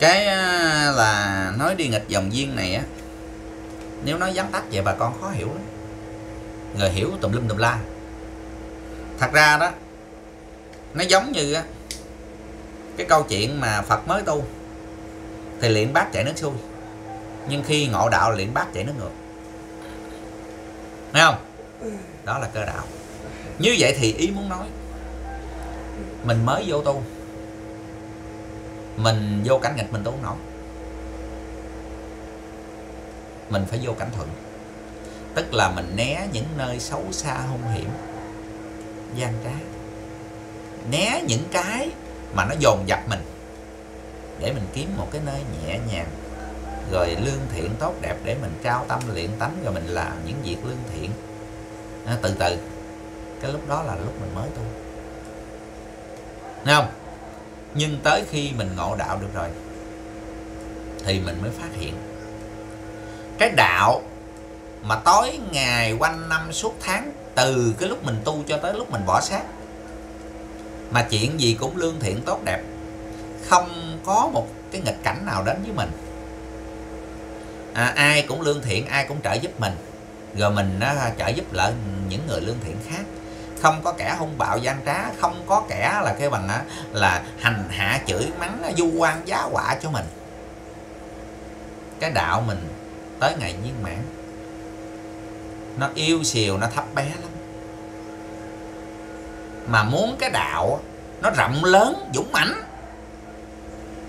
cái là nói đi nghịch dòng duyên này á, nếu nói vắn tắt vậy bà con khó hiểu lắm. Người hiểu tùm lum tùm la. Thật ra đó, nó giống như á, cái câu chuyện mà phật mới tu, thì luyện bát chạy nước xuôi. Nhưng khi ngộ đạo, luyện bát chạy nước ngược. Thấy không? Đó là cơ đạo. Như vậy thì ý muốn nói, mình mới vô tu mình vô cảnh nghịch mình tu nổi. Mình phải vô cảnh thuận. Tức là mình né những nơi xấu xa hung hiểm gian trá. Né những cái mà nó dồn dập mình để mình kiếm một cái nơi nhẹ nhàng rồi lương thiện tốt đẹp để mình trao tâm luyện tánh rồi mình làm những việc lương thiện. À, từ từ cái lúc đó là lúc mình mới tu. Thấy không? Nhưng tới khi mình ngộ đạo được rồi thì mình mới phát hiện. Cái đạo mà tối ngày quanh năm suốt tháng từ cái lúc mình tu cho tới lúc mình bỏ xác mà chuyện gì cũng lương thiện tốt đẹp không có một cái nghịch cảnh nào đến với mình. À, ai cũng lương thiện ai cũng trợ giúp mình. Rồi mình nó trợ giúp lại những người lương thiện khác không có kẻ hung bạo gian trá, không có kẻ là cái bằng là hành hạ, chửi, mắng du quan giá họa cho mình. Cái đạo mình tới ngày viên mãn, nó yêu xìu, nó thấp bé lắm. Mà muốn cái đạo nó rộng lớn, dũng mãnh,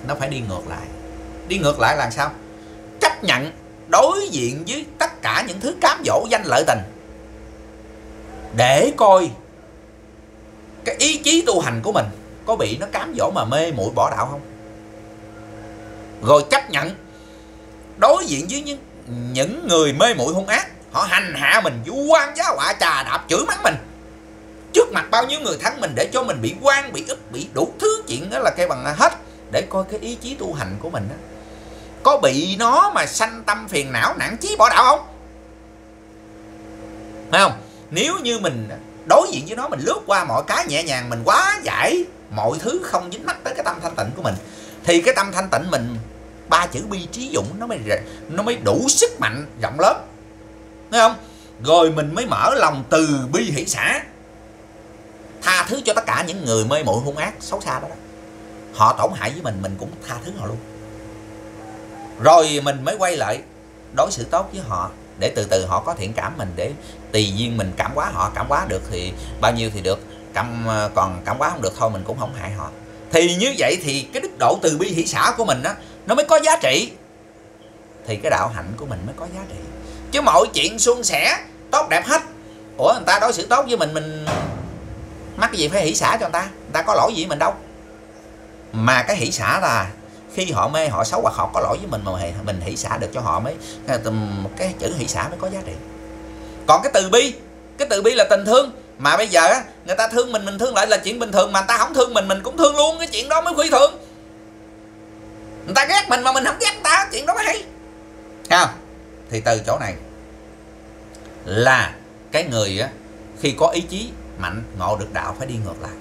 nó phải đi ngược lại. Đi ngược lại là sao? Chấp nhận đối diện với tất cả những thứ cám dỗ, danh lợi tình để coi cái ý chí tu hành của mình có bị nó cám dỗ mà mê muội bỏ đạo không? Rồi chấp nhận đối diện với những những người mê muội hung ác, họ hành hạ mình, vu oan giá họa, trà đạp, chửi mắng mình. Trước mặt bao nhiêu người thắng mình để cho mình bị quan bị ức, bị đủ thứ chuyện đó là cái bằng hết. Để coi cái ý chí tu hành của mình đó. có bị nó mà sanh tâm phiền não, nản chí bỏ đạo không? Phải không? Nếu như mình đối diện với nó mình lướt qua mọi cái nhẹ nhàng mình quá giải mọi thứ không dính mắc tới cái tâm thanh tịnh của mình thì cái tâm thanh tịnh mình ba chữ bi trí dụng nó mới nó mới đủ sức mạnh rộng lớn. Thấy không? Rồi mình mới mở lòng từ bi hỷ xã tha thứ cho tất cả những người mê muội hung ác xấu xa đó, đó. Họ tổn hại với mình mình cũng tha thứ họ luôn. Rồi mình mới quay lại đối xử tốt với họ để từ từ họ có thiện cảm mình, để tùy duyên mình cảm hóa họ, cảm hóa được thì bao nhiêu thì được, cảm ờ, còn cảm hóa không được thôi mình cũng không hại họ. Thì như vậy thì cái đức độ từ bi hỷ xã của mình á, nó mới có giá trị. Thì cái đạo hạnh của mình mới có giá trị. Chứ mọi chuyện suôn sẻ, tốt đẹp hết. Ủa, người ta đối xử tốt với mình mình mắc cái gì phải hỷ xã cho người ta? Người ta có lỗi gì với mình đâu. Mà cái hỷ xã là khi họ mê, họ xấu hoặc họ có lỗi với mình mà mình hỷ xả được cho họ mới, cái chữ hỷ xả mới có giá trị. Còn cái từ bi, cái từ bi là tình thương. Mà bây giờ người ta thương mình mình thương lại là chuyện bình thường, mà người ta không thương mình mình cũng thương luôn, cái chuyện đó mới phi thường. Người ta ghét mình mà mình không ghét người ta, chuyện đó mới hay. Ha thì từ chỗ này là cái người á, khi có ý chí mạnh, ngộ được đạo phải đi ngược lại.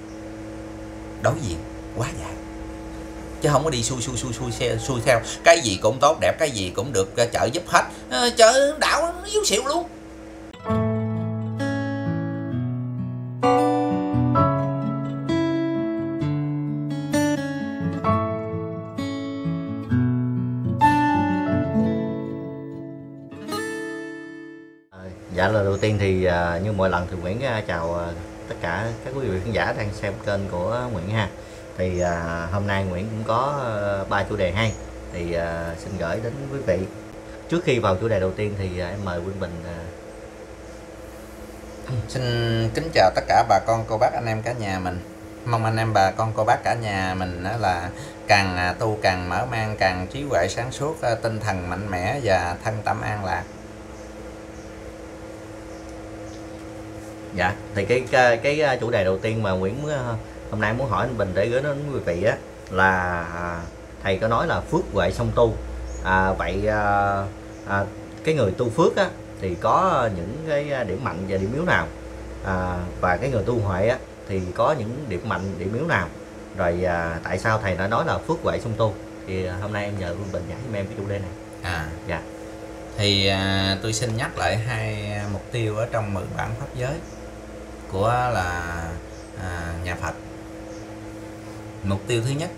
Đối diện quá dài chứ không có đi xui xui xui xui xe xui theo. Cái gì cũng tốt đẹp cái gì cũng được trợ giúp hết. À, chợ đạo yếu xịu luôn. Dạ lời đầu tiên thì à, như mọi lần thì Nguyễn à, chào à, tất cả các quý vị khán giả đang xem kênh của Nguyễn ha. Thì uh, hôm nay Nguyễn cũng có uh, ba chủ đề hay thì uh, xin gửi đến quý vị. Trước khi vào chủ đề đầu tiên thì uh, em mời Quyên Bình uh... Xin kính chào tất cả bà con cô bác anh em cả nhà mình. Mong anh em bà con cô bác cả nhà mình là càng tu càng mở mang càng trí huệ sáng suốt tinh thần mạnh mẽ và thân tâm an lạc dạ thì cái cái, cái chủ đề đầu tiên mà Nguyễn hôm nay muốn hỏi anh Bình để gửi đến quý vị á là thầy có nói là phước huệ song tu. À, vậy à, à, cái người tu phước á thì có những cái điểm mạnh và điểm yếu nào? À, và cái người tu huệ á thì có những điểm mạnh điểm yếu nào? Rồi à, tại sao thầy đã nói là phước huệ song tu? Thì à, hôm nay em nhờ Vương Bình giải cho em cái chủ đề này. À dạ. thì à, tôi xin nhắc lại hai mục tiêu ở trong mười bản pháp giới của là à, nhà Phật mục tiêu thứ nhất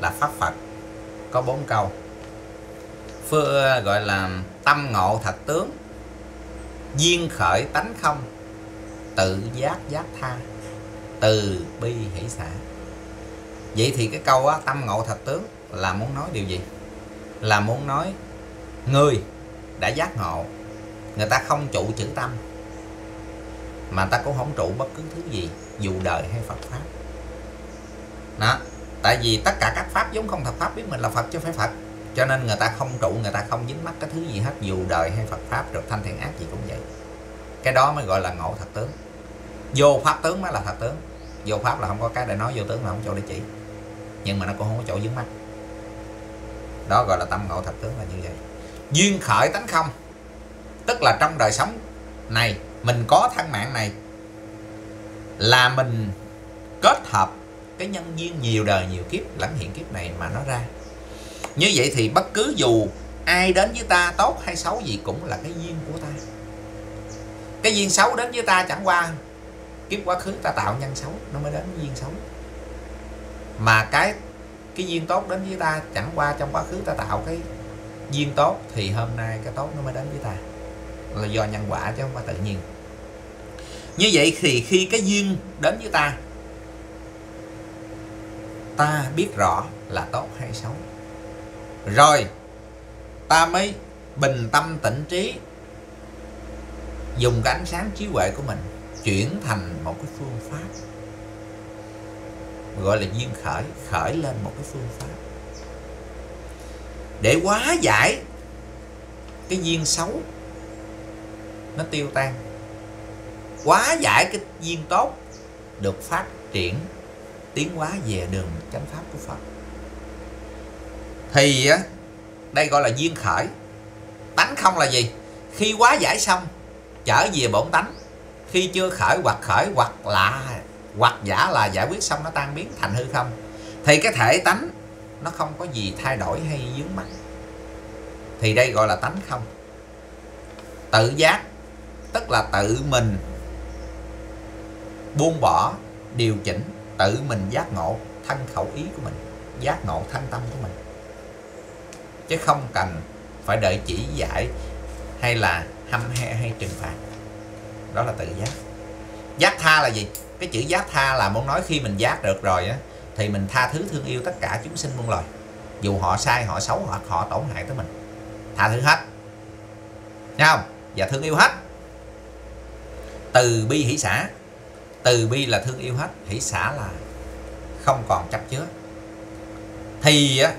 là pháp Phật. Có bốn câu. Phương ờ, gọi là tâm ngộ thạch tướng. Duyên khởi tánh không. Tự giác giác tha. Từ bi hỷ xã vậy thì cái câu á, tâm ngộ thạch tướng là muốn nói điều gì? Là muốn nói người đã giác ngộ người ta không trụ chữ tâm mà ta cũng không trụ bất cứ thứ gì dù đời hay phật pháp đó. Tại vì tất cả các pháp giống không thật pháp biết mình là phật chứ phải phật. Cho nên người ta không trụ, người ta không dính mắc cái thứ gì hết. Dù đời hay phật pháp được thanh thiện ác gì cũng vậy. Cái đó mới gọi là ngộ thật tướng. Vô pháp tướng mới là thật tướng. Vô pháp là không có cái để nói vô tướng là không chỗ để chỉ. Nhưng mà nó cũng không có chỗ dính mắt đó gọi là tâm ngộ thật tướng là như vậy. Duyên khởi tánh không. Tức là trong đời sống này, mình có thân mạng này là mình kết hợp cái nhân duyên nhiều đời, nhiều kiếp lẫn hiện kiếp này mà nó ra. Như vậy thì bất cứ dù ai đến với ta tốt hay xấu gì cũng là cái duyên của ta. Cái duyên xấu đến với ta chẳng qua kiếp quá khứ ta tạo nhân xấu, nó mới đến duyên xấu. Mà cái cái duyên tốt đến với ta chẳng qua trong quá khứ ta tạo cái duyên tốt thì hôm nay cái tốt nó mới đến với ta. Là do nhân quả chứ không phải tự nhiên. Như vậy thì khi cái duyên đến với ta ta biết rõ là tốt hay xấu. Rồi, ta mới bình tâm tĩnh trí, dùng cái ánh sáng trí huệ của mình chuyển thành một cái phương pháp, gọi là duyên khởi khởi lên một cái phương pháp. Để hóa giải cái duyên xấu, nó tiêu tan. Hóa giải cái duyên tốt được phát triển tiến hóa về đường chánh pháp của Phật. Thì á, đây gọi là duyên khởi. Tánh không là gì? Khi quá giải xong, trở về bổn tánh. Khi chưa khởi hoặc khởi hoặc là, hoặc giả là giải quyết xong nó tan biến thành hư không. Thì cái thể tánh, nó không có gì thay đổi hay dướng mắt thì đây gọi là tánh không. Tự giác, tức là tự mình buông bỏ, điều chỉnh tự mình giác ngộ thân khẩu ý của mình, giác ngộ thân tâm của mình. Chứ không cần phải đợi chỉ dạy hay là hâm he hay trừng phạt. Đó là tự giác. Giác tha là gì? Cái chữ giác tha là muốn nói khi mình giác được rồi á, thì mình tha thứ thương yêu tất cả chúng sinh muôn loài. Dù họ sai, họ xấu, hoặc họ tổn hại tới mình. Tha thứ hết. Thấy không? Và thương yêu hết. Từ bi hỷ xã từ bi là thương yêu hết, hỷ xả là không còn chấp chứa. Thì, á,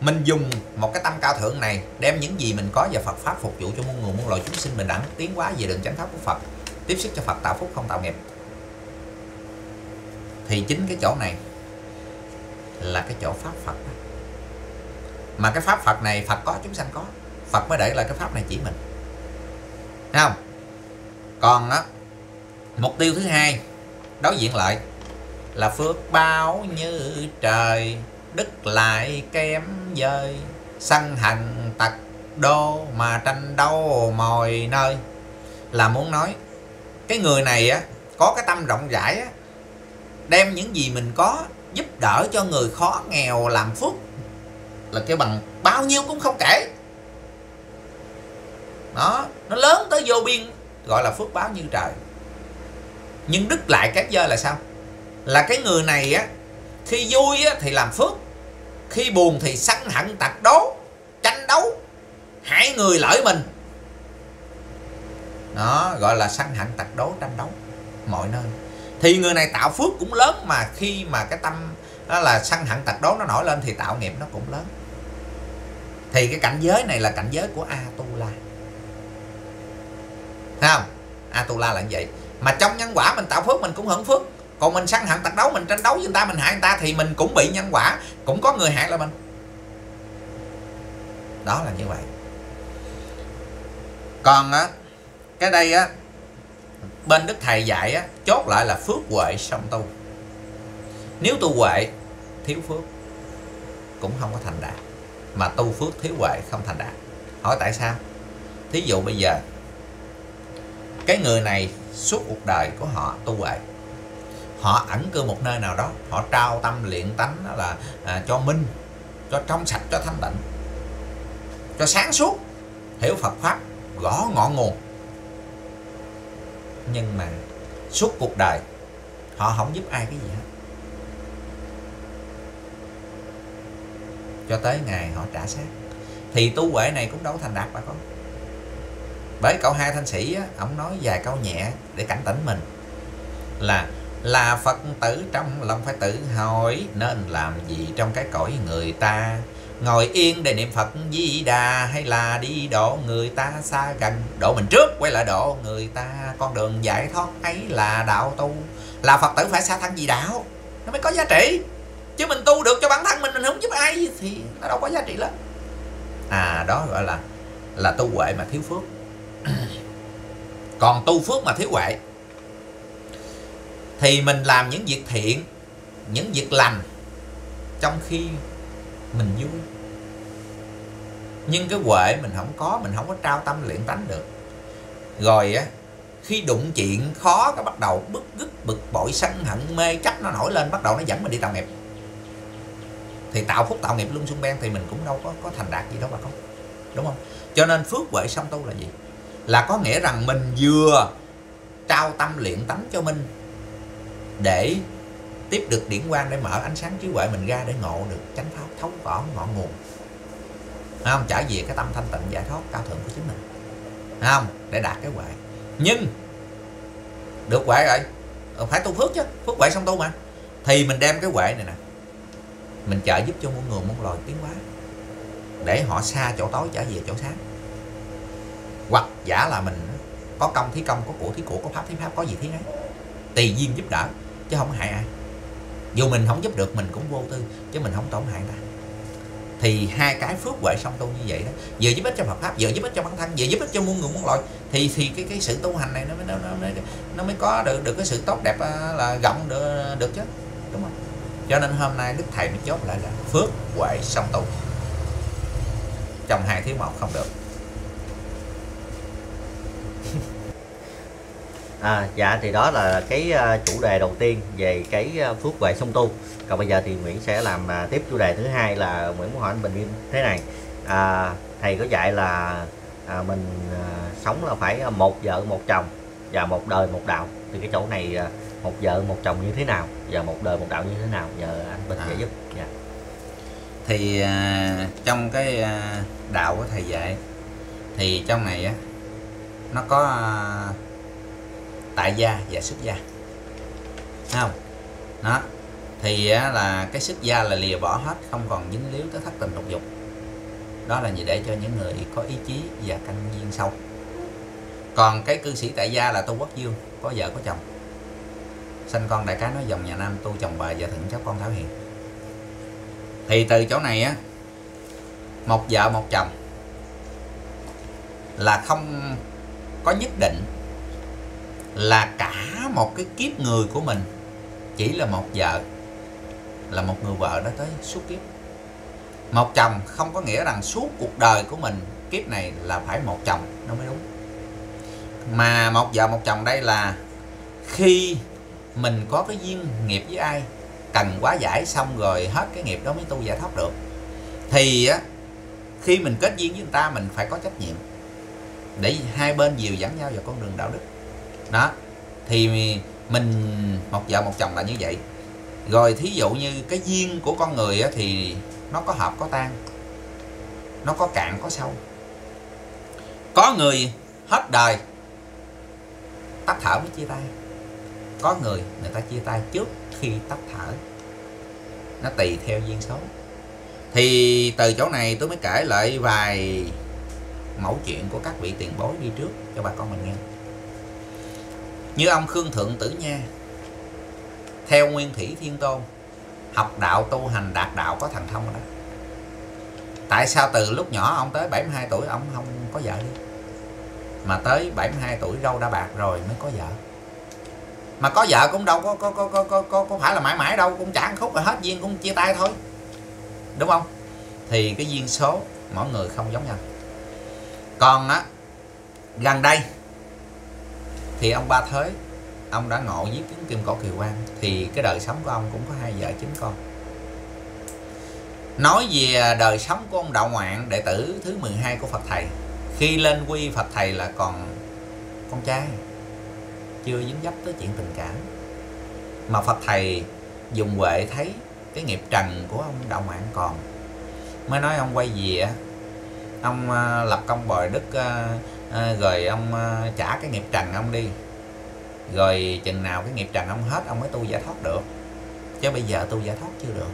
mình dùng một cái tâm cao thượng này đem những gì mình có và Phật pháp phục vụ cho muôn người, muôn loài chúng sinh bình đẳng, tiến hóa về đường chánh pháp của Phật, tiếp sức cho Phật tạo phúc không tạo nghiệp. Thì chính cái chỗ này là cái chỗ pháp Phật đó. mà cái pháp Phật này Phật có, chúng sanh có. Phật mới để lại cái pháp này chỉ mình. Thấy không? Còn, á, mục tiêu thứ hai đối diện lại là phước báo như trời, đức lại kém dơi sân hành tật đô mà tranh đấu mọi nơi. Là muốn nói, cái người này á, có cái tâm rộng rãi á, đem những gì mình có giúp đỡ cho người khó nghèo làm phước. Là kêu bằng bao nhiêu cũng không kể. Đó, nó lớn tới vô biên, gọi là phước báo như trời nhưng đức lại các dơ là sao? Là cái người này á khi vui á, thì làm phước khi buồn thì sân hận tật đố tranh đấu hại người lợi mình. Đó gọi là sân hận tật đố tranh đấu mọi nơi. Thì người này tạo phước cũng lớn mà khi mà cái tâm đó là sân hận tật đố nó nổi lên thì tạo nghiệp nó cũng lớn. Thì cái cảnh giới này là cảnh giới của Atula Thấy không? Atula là như vậy mà trong nhân quả mình tạo phước, mình cũng hưởng phước. Còn mình săn hận tật đấu, mình tranh đấu với người ta, mình hại người ta thì mình cũng bị nhân quả. Cũng có người hại là mình. Đó là như vậy. Còn á, cái đây á, bên đức thầy dạy á, chốt lại là phước huệ song tu. Nếu tu huệ, thiếu phước cũng không có thành đạt. Mà tu phước thiếu huệ không thành đạt. Hỏi tại sao? Thí dụ bây giờ, cái người này suốt cuộc đời của họ tu huệ. Họ ẩn cư một nơi nào đó họ trao tâm luyện tánh đó là à, cho minh cho trong sạch cho thanh tịnh cho sáng suốt hiểu Phật pháp gõ ngọn nguồn. Nhưng mà suốt cuộc đời họ không giúp ai cái gì hết. Cho tới ngày họ trả xác. Thì tu huệ này cũng đâu thành đạt bà con bởi cậu hai thanh sĩ á, ông nói vài câu nhẹ để cảnh tỉnh mình. Là là phật tử trong lòng phải tự hỏi nên làm gì trong cái cõi người ta? Ngồi yên để niệm phật di đà hay là đi độ người ta xa gần? Độ mình trước quay lại độ người ta. Con đường giải thoát ấy là đạo tu. Là phật tử phải xa thân gì đạo nó mới có giá trị. Chứ mình tu được cho bản thân mình mình không giúp ai thì nó đâu có giá trị lắm. À đó gọi là là tu huệ mà thiếu phước. còn tu phước mà thiếu huệ, thì mình làm những việc thiện, những việc lành, trong khi mình vui. Nhưng cái huệ mình không có, mình không có trao tâm luyện tánh được. Rồi á, khi đụng chuyện khó cái bắt đầu bức rứt bực bội, sân hận, mê chấp nó nổi lên, bắt đầu nó dẫn mình đi tạo nghiệp. Thì tạo phúc, tạo nghiệp luôn xung ben thì mình cũng đâu có có thành đạt gì đâu mà không, đúng không? Cho nên phước huệ song tu là gì? Là có nghĩa rằng mình vừa trao tâm luyện tánh cho mình để tiếp được điển quang để mở ánh sáng trí huệ mình ra để ngộ được chánh pháp, thấu rõ ngọn nguồn. Thấy không? Trả về cái tâm thanh tịnh giải thoát cao thượng của chính mình. Thấy không? Để đạt cái huệ. Nhưng, được huệ rồi. Ờ, phải tu phước chứ. Phước huệ xong tu mà. Thì mình đem cái huệ này nè, mình trợ giúp cho muôn người muôn loài tiến hóa, để họ xa chỗ tối trở về chỗ sáng giả là mình có công thí công có của thí của có pháp thí pháp có gì thí ấy. Tùy duyên giúp đỡ chứ không hại ai. Dù mình không giúp được mình cũng vô tư chứ mình không tổn hại ta. Thì hai cái phước huệ song tu như vậy đó vừa giúp ích cho Phật pháp vừa giúp ích cho bản thân vừa giúp ích cho muôn người muôn loài thì thì cái cái sự tu hành này nó mới nó, nó, nó, nó mới có được được cái sự tốt đẹp à, là rộng được được chứ đúng không? Cho nên hôm nay đức thầy mới chốt lại là phước huệ song tu. Trong hai thứ một không được. À, dạ thì đó là cái uh, chủ đề đầu tiên về cái uh, phước huệ song tu. Còn bây giờ thì Nguyễn sẽ làm uh, tiếp chủ đề thứ hai là Nguyễn muốn hỏi anh Bình Yên thế này. À, thầy có dạy là à, mình à, sống là phải một vợ một chồng và một đời một đạo. Thì cái chỗ này à, một vợ một chồng như thế nào và một đời một đạo như thế nào? Nhờ anh Bình giải giúp. Dạ. thì à, trong cái à, đạo của thầy dạy thì trong này á nó có à, tại gia và xuất gia. Thấy không? Đó. Thì là cái xuất gia là lìa bỏ hết, không còn dính líu tới thất tình lục dục. Đó là gì? Để cho những người có ý chí và căn duyên sâu. Còn cái cư sĩ tại gia là tu quốc dương, có vợ, có chồng. Sanh con đại cá nói dòng nhà nam, tu chồng bà vợ thuận cháu con thảo hiền. Thì từ chỗ này, á, một vợ, một chồng là không có nhất định là cả một cái kiếp người của mình. Chỉ là một vợ, là một người vợ đó tới suốt kiếp. Một chồng không có nghĩa rằng suốt cuộc đời của mình, kiếp này là phải một chồng, nó mới đúng. Mà một vợ, một chồng đây là khi mình có cái duyên nghiệp với ai, cần quá giải xong rồi hết cái nghiệp đó mới tu giải thoát được, thì á, khi mình kết duyên với người ta, mình phải có trách nhiệm để hai bên dìu dẫn nhau vào con đường đạo đức đó. Thì mình một vợ một chồng là như vậy. Rồi thí dụ như cái duyên của con người á, thì nó có hợp có tan nó có cạn có sâu. Có người hết đời tắt thở mới chia tay. Có người người ta chia tay trước khi tắt thở. Nó tùy theo duyên số. Thì từ chỗ này tôi mới kể lại vài mẫu chuyện của các vị tiền bối đi trước cho bà con mình nghe như ông khương thượng tử nha. Theo nguyên thủy thiên tôn học đạo tu hành đạt đạo có thành thông đó. Tại sao từ lúc nhỏ ông tới 72 tuổi ông không có vợ đi? Mà tới 72 tuổi râu đã bạc rồi mới có vợ. Mà có vợ cũng đâu có có có có có có, có phải là mãi mãi đâu cũng chẳng khúc rồi hết duyên cũng chia tay thôi. Đúng không? Thì cái duyên số mỗi người không giống nhau. Còn á gần đây thì ông ba thới, ông đã ngộ giết kiến kim cổ kiều quan thì cái đời sống của ông cũng có hai vợ chín con. Nói về đời sống của ông đạo ngoạn, đệ tử thứ 12 của phật thầy, khi lên quy phật thầy là còn con trai, chưa dính dấp tới chuyện tình cảm. Mà phật thầy dùng huệ thấy cái nghiệp trần của ông đạo ngoạn còn. Mới nói ông quay về ông à, lập công bồi đức à, à, rồi ông à, trả cái nghiệp trần ông đi. Rồi chừng nào cái nghiệp trần ông hết ông mới tu giải thoát được. Chứ bây giờ tu giải thoát chưa được.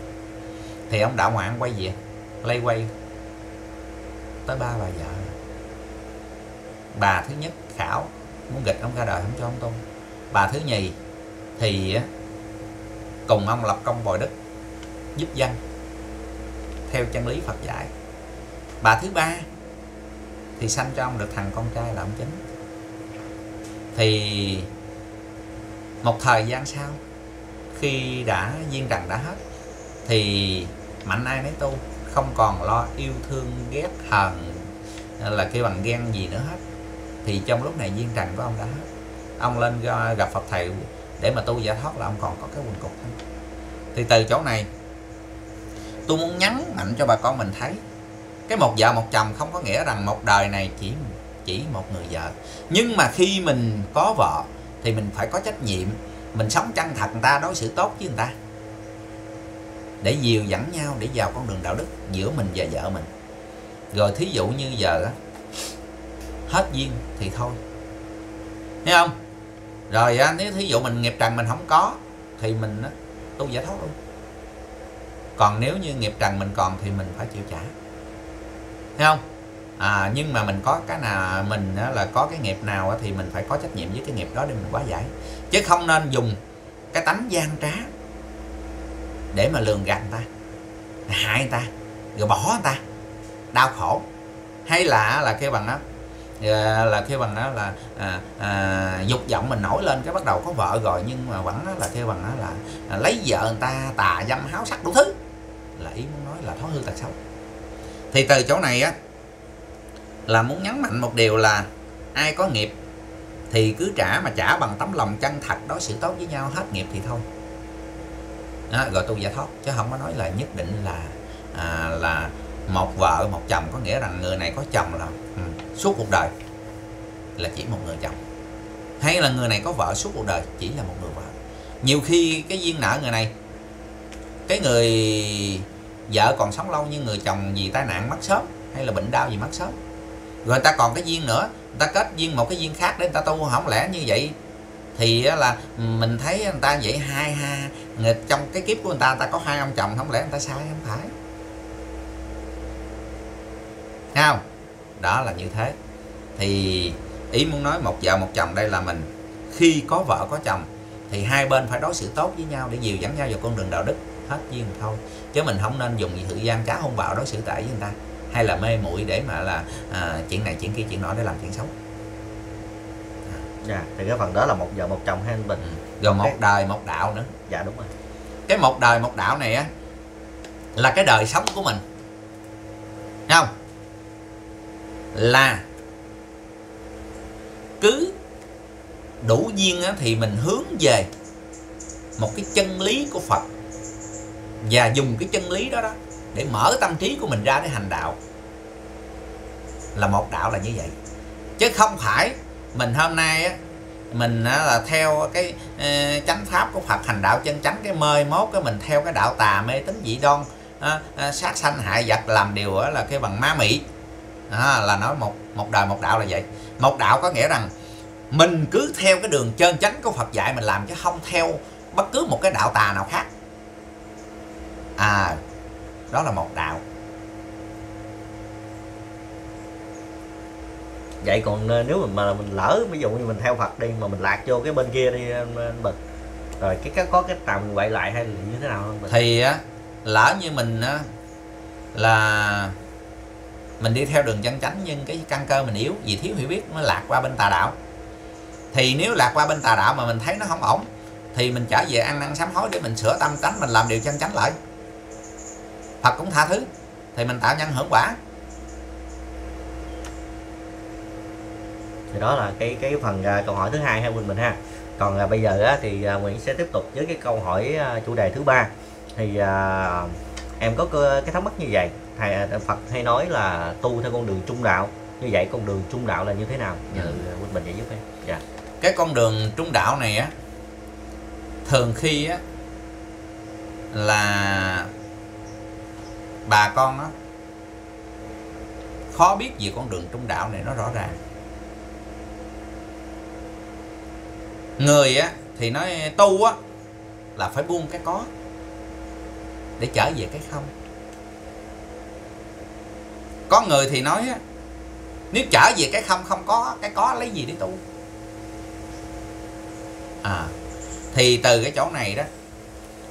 Thì ông đạo ngoạn quay về lay quay tới ba bà vợ. Bà thứ nhất khảo muốn gịch ông ra đời không cho ông tu. Bà thứ nhì thì cùng ông lập công bồi đức giúp dân theo chân lý Phật dạy. Bà thứ ba thì sanh cho ông được thằng con trai là ông chính. Thì một thời gian sau, khi đã duyên trần đã hết, thì mạnh ai nấy tu, không còn lo yêu thương, ghét, hờn, là kêu bằng ghen gì nữa hết. Thì trong lúc này duyên trần của ông đã hết. Ông lên gặp Phật thầy để mà tu giải thoát là ông còn có cái quần cục thôi thì từ chỗ này, tôi muốn nhắn mạnh cho bà con mình thấy cái một vợ một chồng không có nghĩa rằng một đời này chỉ chỉ một người vợ. Nhưng mà khi mình có vợ thì mình phải có trách nhiệm. Mình sống chân thật người ta, đối xử tốt với người ta. Để dìu dẫn nhau, để vào con đường đạo đức giữa mình và vợ mình. Rồi thí dụ như giờ hết duyên thì thôi. Thấy không? Rồi nếu thí dụ mình nghiệp trần mình không có, thì mình tu giải thoát luôn. Còn nếu như nghiệp trần mình còn thì mình phải chịu trả thấy không? À, nhưng mà mình có cái nào mình là có cái nghiệp nào thì mình phải có trách nhiệm với cái nghiệp đó để mình quá giải. Chứ không nên dùng cái tánh gian trá để mà lường gạt người ta hại người ta rồi bỏ người ta đau khổ. Hay là là kêu bằng đó ờ, là kêu bằng đó là à, à, dục vọng mình nổi lên cái bắt đầu có vợ rồi nhưng mà vẫn là kêu bằng đó là à, lấy vợ người ta tà dâm háo sắc đủ thứ. Là ý muốn nói là thói hư tật xấu thì từ chỗ này á là muốn nhấn mạnh một điều là ai có nghiệp thì cứ trả mà trả bằng tấm lòng chân thật đối xử tốt với nhau hết nghiệp thì thôi. Đó, gọi tu giải thoát chứ không có nói là nhất định là à, là một vợ một chồng có nghĩa rằng người này có chồng là ừ, suốt cuộc đời là chỉ một người chồng. Hay là người này có vợ suốt cuộc đời chỉ là một người vợ. Nhiều khi cái duyên nợ người này cái người vợ còn sống lâu nhưng người chồng vì tai nạn mất sớm hay là bệnh đau gì mất sớm rồi ta còn cái duyên nữa, người ta kết duyên một cái duyên khác để người ta tu. Không lẽ như vậy thì là ừ, mình thấy người ta vậy hai, ha trong cái kiếp của người ta người ta có hai ông chồng, không lẽ người ta sai không phải? Thấy không? Đó là như thế. Thì ý muốn nói một vợ một chồng đây là mình, khi có vợ có chồng thì hai bên phải đối xử tốt với nhau để dìu dẫn nhau vào con đường đạo đức hết duyên thôi. Chứ mình không nên dùng sự gian trá hung bạo đối xử tệ với người ta hay là mê muội để mà là à, chuyện này chuyện kia chuyện nọ để làm chuyện xấu. Dạ thì cái phần đó là một vợ một chồng hay bình. Ừ. rồi một cái... đời một đạo nữa. Dạ đúng rồi. Cái một đời một đạo này á là cái đời sống của mình. Thấy không? Là cứ đủ duyên á, thì mình hướng về một cái chân lý của Phật và dùng cái chân lý đó đó để mở tâm trí của mình ra để hành đạo. Là một đạo là như vậy. Chứ không phải mình hôm nay á mình là theo cái uh, chánh pháp của Phật hành đạo chân chánh cái mơi mốt cái mình theo cái đạo tà mê tín dị đoan sát sanh hại vật làm điều á là cái bằng ma mị. À, là nói một một đời một đạo là vậy. Một đạo có nghĩa rằng mình cứ theo cái đường chân chánh của Phật dạy mình làm chứ không theo bất cứ một cái đạo tà nào khác à đó là một đạo. Vậy còn nếu mà mình lỡ ví dụ như mình theo Phật đi mà mình lạc vô cái bên kia đi anh Bình rồi cái, cái có cái tầm mình quậy lại hay là như thế nào không? Bình? thì á lỡ như mình á là mình đi theo đường chân chánh nhưng cái căn cơ mình yếu vì thiếu hiểu biết nó lạc qua bên tà đạo. Thì nếu lạc qua bên tà đạo mà mình thấy nó không ổn thì mình trở về ăn năn sám hối để mình sửa tâm tánh mình làm điều chân chánh lại. Phật cũng tha thứ thì mình tạo nhân hưởng quả. Thì đó là cái cái phần uh, câu hỏi thứ hai ha Quỳnh mình ha. Còn uh, bây giờ á, thì uh, Nguyễn sẽ tiếp tục với cái câu hỏi uh, chủ đề thứ ba. Thì uh, em có cơ, cái thắc mắc như vậy thầy Phật hay nói là tu theo con đường trung đạo. Như vậy con đường trung đạo là như thế nào? Nhờ ừ. Quỳnh mình giải giúp em. Dạ. Cái con đường trung đạo này á thường khi á là bà con á, khó biết về con đường trung đạo này nó rõ ràng. Người á thì nói tu á là phải buông cái có để trở về cái không. Có người thì nói á, nếu trở về cái không không có, cái có lấy gì để tu? À thì từ cái chỗ này đó,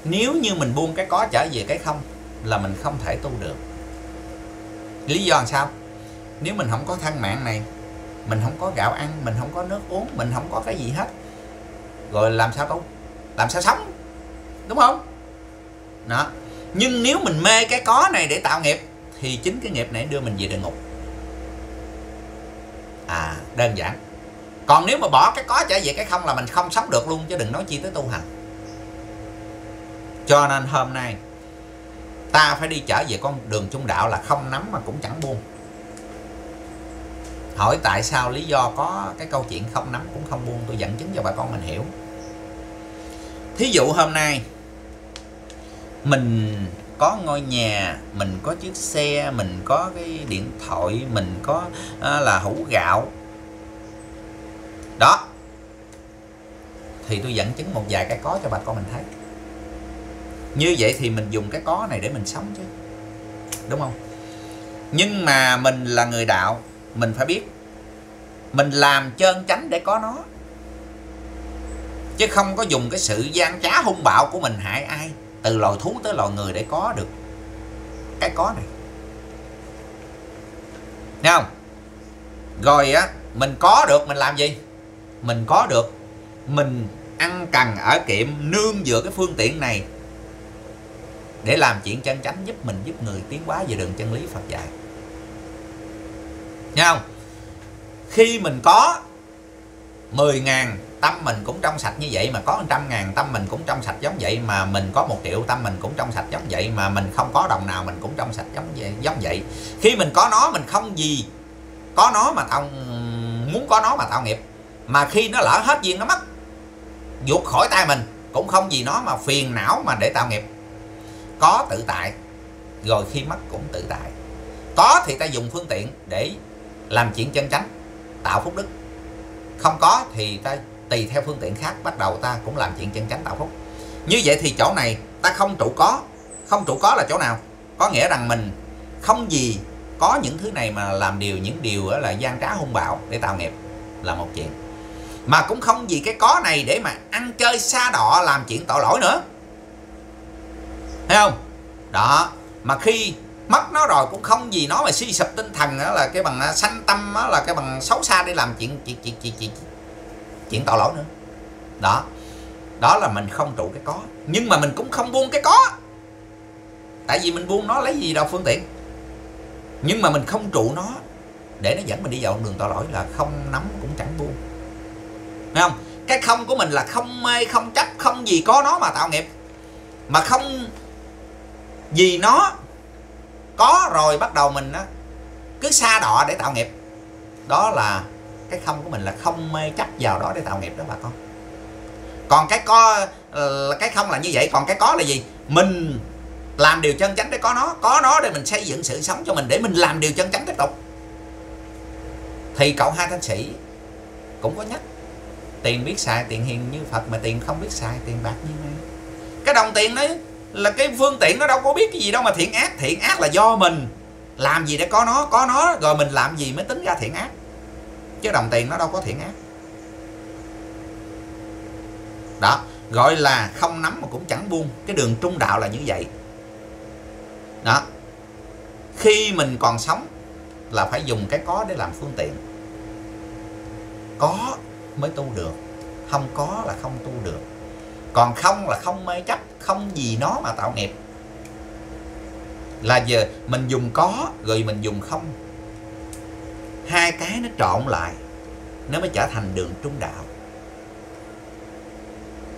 nếu như mình buông cái có trở về cái không là mình không thể tu được. Lý do làm sao? Nếu mình không có thân mạng này, mình không có gạo ăn, mình không có nước uống, mình không có cái gì hết, rồi làm sao tu? Làm sao sống? Đúng không? Đó. Nhưng nếu mình mê cái có này để tạo nghiệp, thì chính cái nghiệp này đưa mình về địa ngục. À đơn giản. Còn nếu mà bỏ cái có trở về cái không là mình không sống được luôn, chứ đừng nói chi tới tu hành. Cho nên hôm nay ta phải đi trở về con đường trung đạo là không nắm mà cũng chẳng buông. Hỏi tại sao lý do có cái câu chuyện không nắm cũng không buông tôi dẫn chứng cho bà con mình hiểu. Thí dụ hôm nay mình có ngôi nhà mình có chiếc xe mình có cái điện thoại mình có à, là hũ gạo. Đó. Thì tôi dẫn chứng một vài cái có cho bà con mình thấy như vậy thì mình dùng cái có này để mình sống chứ. Đúng không? Nhưng mà mình là người đạo, mình phải biết. Mình làm trơn chánh để có nó. Chứ không có dùng cái sự gian trá hung bạo của mình hại ai. Từ loài thú tới loài người để có được cái có này. Nghe không? Rồi á, mình có được, mình làm gì? Mình có được. Mình ăn cần ở kiệm, nương dựa cái phương tiện này để làm chuyện chân chánh giúp mình, giúp người tiến hóa về đường chân lý Phật dạy. Nghe không? Khi mình có 10 ngàn tâm mình cũng trong sạch như vậy mà có 100 ngàn tâm mình cũng trong sạch giống vậy, mà mình có một triệu tâm mình cũng trong sạch giống vậy, mà mình không có đồng nào mình cũng trong sạch giống vậy giống vậy. Khi mình có nó, mình không gì có nó mà tạo muốn có nó mà tạo nghiệp. Mà khi nó lỡ hết duyên nó mất, vụt khỏi tay mình, cũng không gì nó mà phiền não mà để tạo nghiệp có tự tại, rồi khi mất cũng tự tại. Có thì ta dùng phương tiện để làm chuyện chân chánh, tạo phúc đức. Không có thì ta tùy theo phương tiện khác, bắt đầu ta cũng làm chuyện chân chánh tạo phúc. Như vậy thì chỗ này ta không trụ có, không trụ có là chỗ nào? Có nghĩa rằng mình không gì có những thứ này mà làm điều, những điều là gian trá hung bạo để tạo nghiệp là một chuyện. Mà cũng không gì cái có này để mà ăn chơi xa đọ làm chuyện tội lỗi nữa thấy không? Đó mà khi mất nó rồi cũng không gì nó mà suy sụp tinh thần đó là cái bằng à, sanh tâm đó là cái bằng xấu xa để làm chuyện chuyện chuyện chuyện chuyện, chuyện tội lỗi nữa. Đó. Đó là mình không trụ cái có. Nhưng mà mình cũng không buông cái có. Tại vì mình buông nó lấy gì đâu phương tiện. Nhưng mà mình không trụ nó để nó dẫn mình đi vào đường tội lỗi là không nắm cũng chẳng buông. Thấy không? Cái không của mình là không mê không chấp không gì có nó mà tạo nghiệp. Mà không vì nó có rồi bắt đầu mình á, cứ xa đọ để tạo nghiệp. Đó là cái không của mình là không mê chấp vào đó để tạo nghiệp đó bà con. Còn cái có cái không là như vậy, còn cái có là gì? Mình làm điều chân chánh để có nó có nó để mình xây dựng sự sống cho mình, để mình làm điều chân chánh tiếp tục. Thì cậu hai thanh sĩ cũng có nhắc, tiền biết xài tiền hiền như phật mà tiền không biết xài tiền bạc như mai cái đồng tiền đấy là cái phương tiện nó đâu có biết cái gì đâu mà thiện ác. Thiện ác là do mình. Làm gì để có nó có nó, rồi mình làm gì mới tính ra thiện ác. Chứ đồng tiền nó đâu có thiện ác. Đó, gọi là không nắm mà cũng chẳng buông. Cái đường trung đạo là như vậy. Đó. Khi mình còn sống là phải dùng cái có để làm phương tiện. Có mới tu được. Không có là không tu được còn không là không mê chấp không gì nó mà tạo nghiệp. Là giờ mình dùng có rồi mình dùng không. Hai cái nó trộn lại nó mới trở thành đường trung đạo.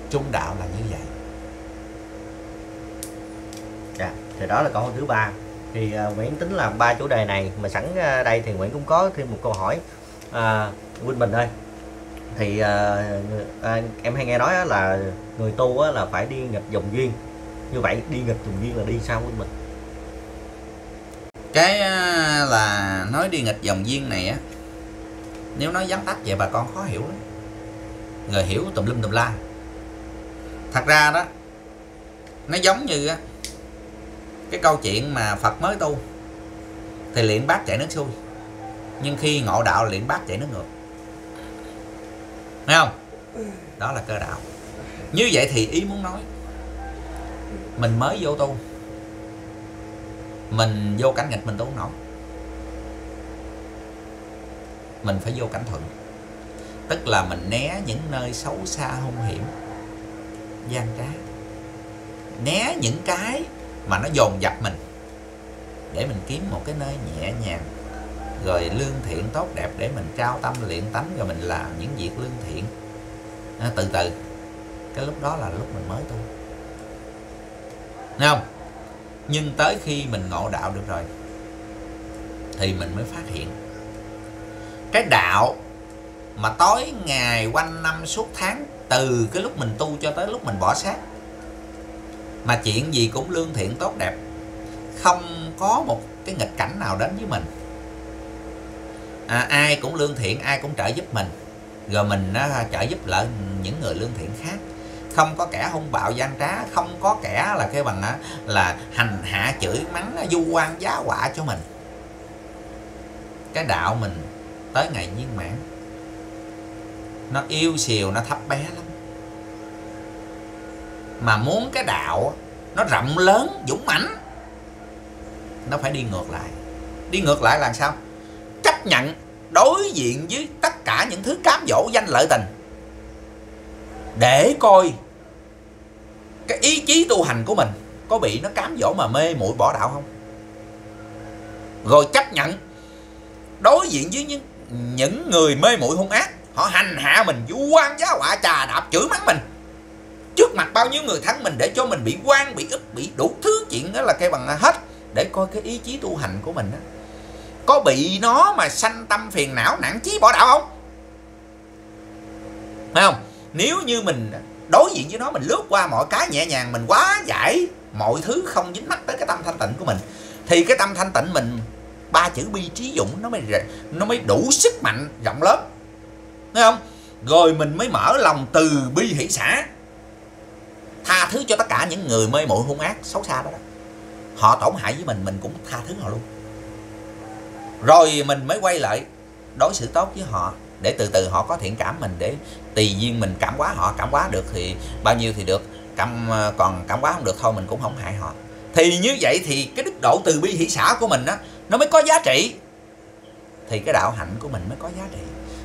Trung đạo là như vậy. Dạ thì đó là câu hỏi thứ ba. Thì uh, Nguyễn tính làm ba chủ đề này. Mà sẵn uh, đây thì Nguyễn cũng có thêm một câu hỏi. À, quỳnh Bình ơi thì à, à, em hay nghe nói là người tu á, là phải đi nghịch dòng duyên. Như vậy đi nghịch dòng duyên là đi sao với mình. Cái à, là nói đi nghịch dòng duyên này á nếu nói vắn tắt vậy bà con khó hiểu lắm. Người hiểu tùm lum tùm la. Thật ra đó nó giống như á cái câu chuyện mà Phật mới tu thì luyện bát chạy nước xuôi. Nhưng khi ngộ đạo luyện bát chạy nước ngược. Thấy không? Đó là cơ đạo. Như vậy thì ý muốn nói, mình mới vô tu, mình vô cảnh nghịch mình tu không nổi. Mình phải vô cảnh thuận. Tức là mình né những nơi xấu xa hung hiểm, gian trá. Né những cái mà nó dồn dập mình để mình kiếm một cái nơi nhẹ nhàng rồi lương thiện tốt đẹp để mình trao tâm luyện tánh rồi mình làm những việc lương thiện. À, từ từ. Cái lúc đó là lúc mình mới tu. Đúng không nhưng tới khi mình ngộ đạo được rồi thì mình mới phát hiện cái đạo mà tối ngày quanh năm suốt tháng từ cái lúc mình tu cho tới lúc mình bỏ xác mà chuyện gì cũng lương thiện tốt đẹp không có một cái nghịch cảnh nào đến với mình à, ai cũng lương thiện ai cũng trợ giúp mình. Rồi mình á, trợ giúp lại những người lương thiện khác. Không có kẻ hung bạo gian trá không có kẻ là cái bằng á, là hành hạ chửi mắng à, du quan giá họa cho mình. Cái đạo mình tới ngày viên mãn. Nó yêu xìu nó thấp bé lắm. Mà muốn cái đạo nó rộng lớn dũng mãnh nó phải đi ngược lại. Đi ngược lại là sao? Chấp nhận đối diện với tất cả những thứ cám dỗ danh lợi tình. Để coi cái ý chí tu hành của mình có bị nó cám dỗ mà mê muội bỏ đạo không? Rồi chấp nhận đối diện với những những người mê muội hung ác, họ hành hạ mình, vu quan giá họa trà đạp, chửi mắng mình. Trước mặt bao nhiêu người thắng mình để cho mình bị quan bị ức, bị đủ thứ chuyện đó là cái bằng hết. Để coi cái ý chí tu hành của mình đó có bị nó mà sanh tâm phiền não nản chí bỏ đạo không? Phải không? Nếu như mình đối diện với nó mình lướt qua mọi cái nhẹ nhàng mình quá giải mọi thứ không dính mắc tới cái tâm thanh tịnh của mình thì cái tâm thanh tịnh mình ba chữ bi trí dụng nó mới nó mới đủ sức mạnh rộng lớn. Thấy không? Rồi mình mới mở lòng từ bi hỷ xã. Tha thứ cho tất cả những người mê muội hung ác xấu xa đó, đó. Họ tổn hại với mình mình cũng tha thứ họ luôn rồi mình mới quay lại đối xử tốt với họ, để từ từ họ có thiện cảm mình, để tùy duyên mình cảm hóa họ, cảm hóa được thì bao nhiêu thì được, cảm ờ, còn cảm hóa không được thôi mình cũng không hại họ. Thì như vậy thì cái đức độ từ bi hỷ xã của mình á, nó mới có giá trị. Thì cái đạo hạnh của mình mới có giá trị.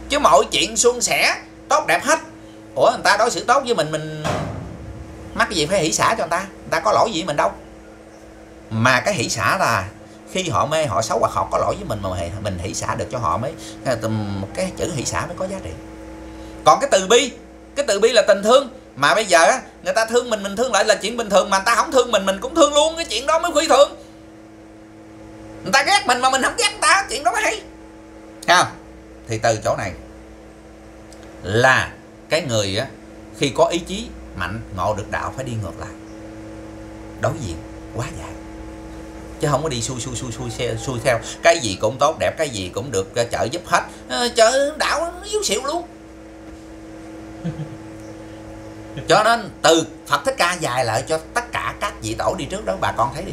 Chứ mọi chuyện suôn sẻ, tốt đẹp hết. Ủa, người ta đối xử tốt với mình mình mắc cái gì phải hỷ xã cho người ta? Người ta có lỗi gì với mình đâu. Mà cái hỷ xã là khi họ mê, họ xấu hoặc họ có lỗi với mình mà mình hỷ xả được cho họ mới à, cái chữ hỷ xả mới có giá trị. Còn cái từ bi, cái từ bi là tình thương. Mà bây giờ người ta thương mình mình thương lại là chuyện bình thường, mà người ta không thương mình mình cũng thương luôn, cái chuyện đó mới phi thường. Người ta ghét mình mà mình không ghét người ta, chuyện đó mới hay. Không? Thì từ chỗ này là cái người á, khi có ý chí mạnh, ngộ được đạo phải đi ngược lại. Đối diện quá dài chứ không có đi xui xui xui xui xe xui theo. Cái gì cũng tốt đẹp cái gì cũng được ờ, trợ giúp hết. À, chợ nó yếu xịu luôn. Cho nên từ Phật Thích Ca dài lại cho tất cả các vị tổ đi trước đó bà con thấy đi.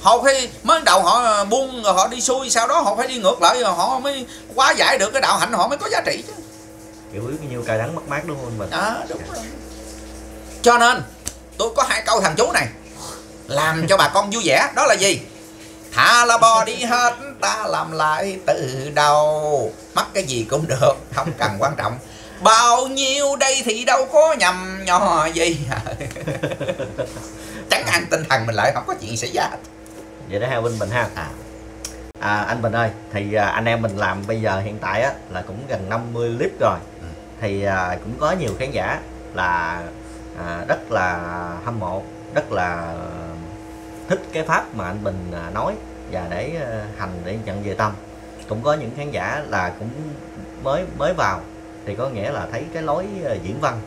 Họ phải mới đầu họ buông họ đi xuôi sau đó họ phải đi ngược lại họ mới quá giải được cái đạo hạnh họ mới có giá trị chứ. Kiểu biết nhiêu cay đắng mất mát đúng không mình? À, đúng rồi. Cho nên tôi có hai câu thằng chú này làm cho bà con vui vẻ đó là gì? Thả là bò đi hết ta làm lại từ đầu. Mắc cái gì cũng được không cần quan trọng. Bao nhiêu đây thì đâu có nhầm nhỏ gì. Chẳng ăn tinh thần mình lại không có chuyện xảy ra. Vậy đó ha Vinh Bình ha. À. À, anh Bình ơi thì à, anh em mình làm bây giờ hiện tại á là cũng gần 50 clip rồi. Ừ. thì à, cũng có nhiều khán giả là à, rất là hâm mộ rất là thích cái pháp mà anh Bình à, nói và để ờ, hành để nhận về tâm. Cũng có những khán giả là cũng mới mới vào thì có nghĩa là thấy cái lối ờ, diễn văn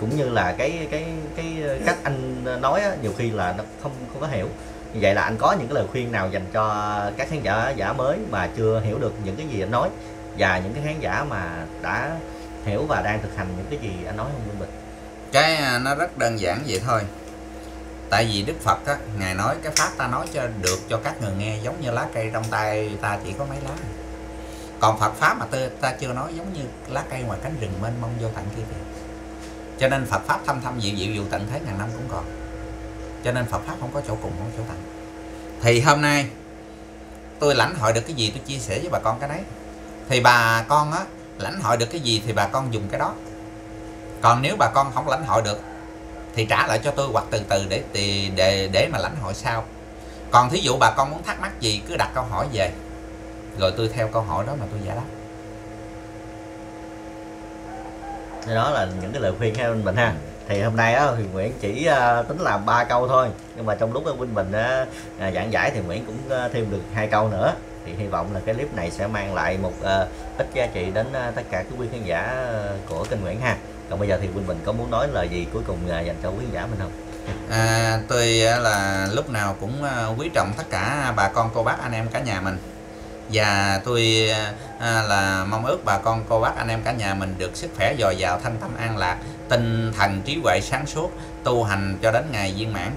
cũng như là cái cái cái cách anh nói á, nhiều khi là nó không không có hiểu. Như vậy là anh có những cái lời khuyên nào dành cho các khán giả giả mới mà chưa hiểu được những cái gì anh nói và những cái khán giả mà đã hiểu và đang thực hành những cái gì anh nói không Minh Bình? Cái à, nó rất đơn giản vậy thôi tại vì đức phật á ngài nói cái pháp ta nói cho được cho các người nghe giống như lá cây trong tay ta chỉ có mấy lá. Còn phật pháp mà ta, ta chưa nói giống như lá cây ngoài cánh rừng mênh mông vô tận kia kìa. Cho nên phật pháp thâm thâm diệu diệu dù tận thế ngàn năm cũng còn. Cho nên phật pháp không có chỗ cùng không có chỗ tận. Thì hôm nay tôi lãnh hội được cái gì tôi chia sẻ với bà con cái đấy. Thì bà con á lãnh hội được cái gì thì bà con dùng cái đó. Còn nếu bà con không lãnh hội được thì trả lại cho tôi hoặc từ từ để để để, để mà lãnh hội sau. Còn thí dụ bà con muốn thắc mắc gì cứ đặt câu hỏi về. Rồi tôi theo câu hỏi đó mà tôi giải đáp. Thì đó là những cái lời khuyên ha Minh Bình ha. Thì hôm nay á thì Nguyễn chỉ ờ, tính làm ba câu thôi. Nhưng mà trong lúc ở Minh Bình à, giảng giải thì Nguyễn cũng ờ, thêm được hai câu nữa. Thì hy vọng là cái clip này sẽ mang lại một ờ, ít giá trị đến tất cả các quý khán giả của kênh Nguyễn ha còn bây giờ thì Quỳnh Bình có muốn nói lời gì cuối cùng à, dành cho quý khán giả mình không? À, tôi là lúc nào cũng quý trọng tất cả bà con cô bác anh em cả nhà mình. Và tôi à, là mong ước bà con cô bác anh em cả nhà mình được sức khỏe dồi dào thanh tâm an lạc tinh thần trí huệ sáng suốt tu hành cho đến ngày viên mãn.